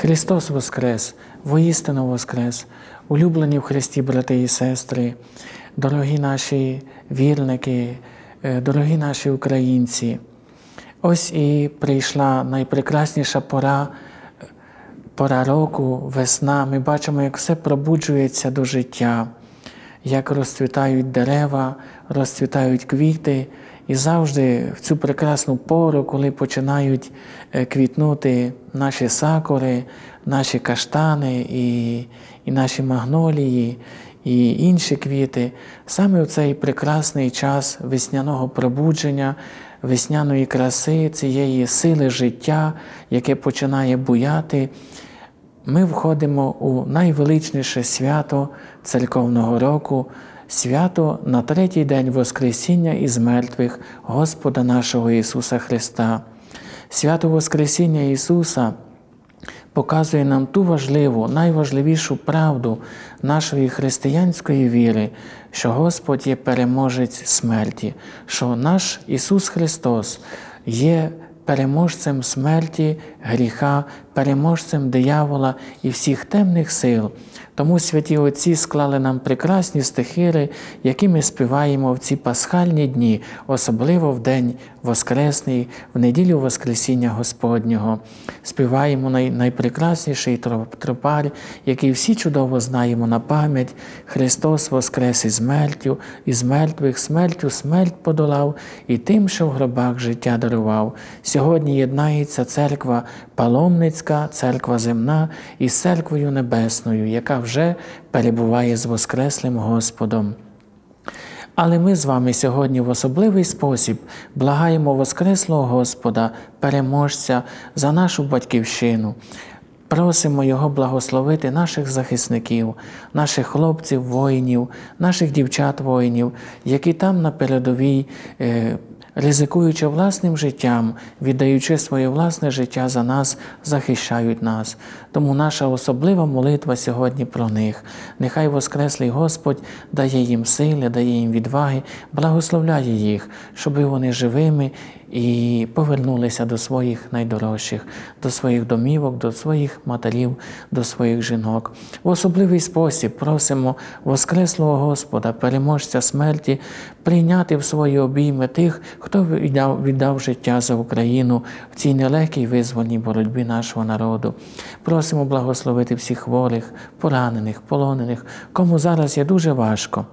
Христос Воскрес, воістину Воскрес, улюблені в Христі, брати і сестри, дорогі наші вірники, е, дорогі наші українці. Ось і прийшла найпрекрасніша пора, пора року, весна. Ми бачимо, як все пробуджується до життя, як розцвітають дерева, розцвітають квіти. І завжди в цю прекрасну пору, коли починають е, квітнути наші сакури, наші каштани і і наші магнолії, і інші квіти, саме в цей прекрасний час весняного пробудження, весняної краси, цієї сили життя, яке починає буяти, ми входимо у найвеличніше свято церковного року свято на третій день Воскресіння із мертвих Господа нашого Ісуса Христа. Свято Воскресіння Ісуса показує нам ту важливу, найважливішу правду нашої християнської віри, що Господь є переможець смерті, що наш Ісус Христос є переможцем смерті, гріха, переможцем диявола і всіх темних сил. Тому святі Отці склали нам прекрасні стихири, які ми співаємо в ці пасхальні дні, особливо в день Воскресний, в неділю Воскресіння Господнього. Співаємо най, найпрекрасніший тропар, який всі чудово знаємо на пам'ять. Христос Воскрес із смертю, із мертвих, смертю смерть подолав і тим, що в гробах життя дарував. Сьогодні єднається церква паломницька, церква земна із церквою небесною, яка вже перебуває з Воскреслим Господом. Але ми з вами сьогодні в особливий спосіб благаємо Воскреслого Господа, переможця за нашу батьківщину. Просимо Його благословити наших захисників, наших хлопців, воїнів, наших дівчат воїнів, які там на передовій е, ризикуючи власним життям, віддаючи своє власне життя за нас, захищають нас. Тому наша особлива молитва сьогодні про них. Нехай Воскреслий Господь дає їм сили, дає їм відваги, благословляє їх, щоб вони живими і повернулися до своїх найдорожчих, до своїх домівок, до своїх матерів, до своїх жінок. В особливий спосіб просимо Воскреслого Господа, переможця смерті, прийняти в свої обійми тих, хто віддав, віддав життя за Україну в цій нелегкій визвольній боротьбі нашого народу. Просимо благословити всіх хворих, поранених, полонених, кому зараз є дуже важко.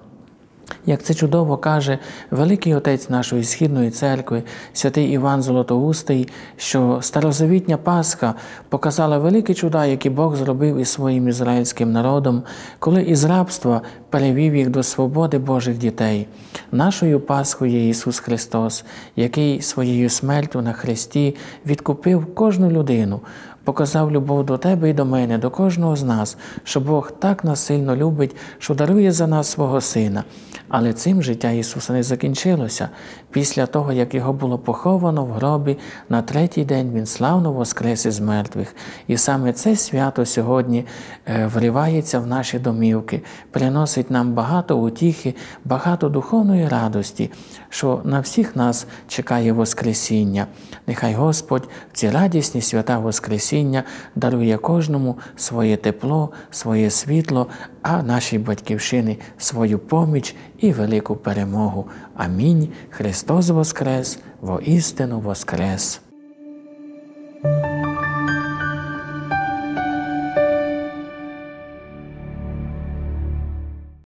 Як це чудово каже великий отець нашої східної церкви, святий Іван Золотоустий, що старозавітня Пасха показала великі чуда, які Бог зробив із своїм ізраїльським народом, коли із рабства перевів їх до свободи Божих дітей. Нашою Пасхою Ісус Христос, який своєю смертю на Христі відкупив кожну людину показав любов до тебе і до мене, до кожного з нас, що Бог так нас сильно любить, що дарує за нас свого Сина. Але цим життя Ісуса не закінчилося. Після того, як Його було поховано в гробі, на третій день Він славно воскрес із мертвих. І саме це свято сьогодні е, вривається в наші домівки, приносить нам багато утіхи, багато духовної радості, що на всіх нас чекає Воскресіння. Нехай Господь в ці радісні свята Воскресіння дарує кожному своє тепло, своє світло, а нашій батьківщині свою поміч і велику перемогу. Амінь. Христос Воскрес, воістину Воскрес!